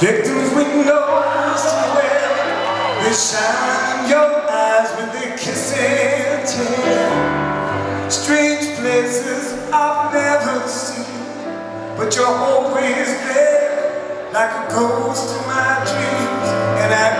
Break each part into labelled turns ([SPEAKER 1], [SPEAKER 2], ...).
[SPEAKER 1] Victims with nose to wear, they shine in your eyes when they kiss and. Strange places I've never seen, but you're always there, like a ghost in my dreams, and I.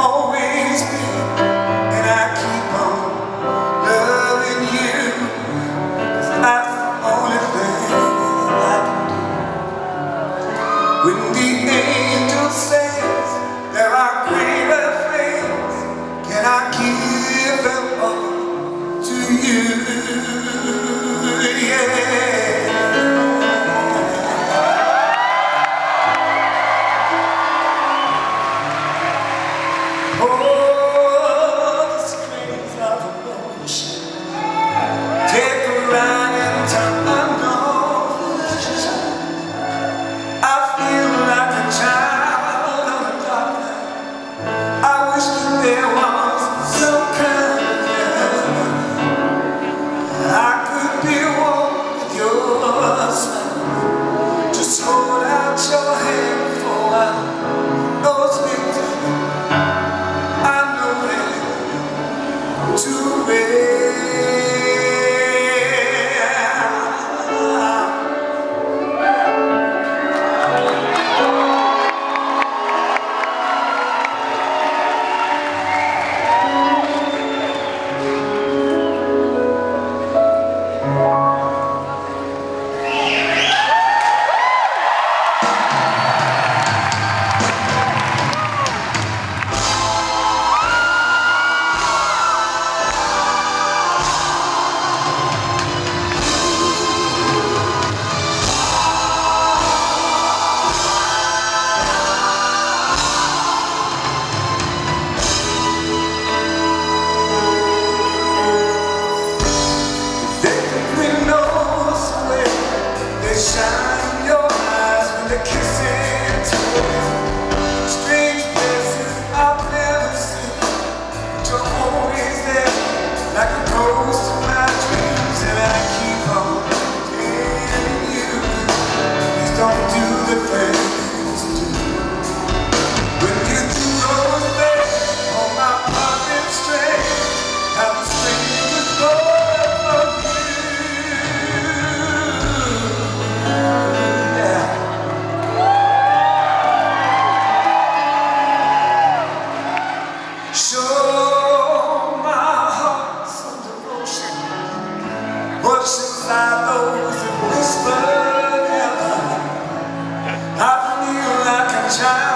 [SPEAKER 1] Show my heart some devotion. Worship thy those that whisper heaven. I feel like a child.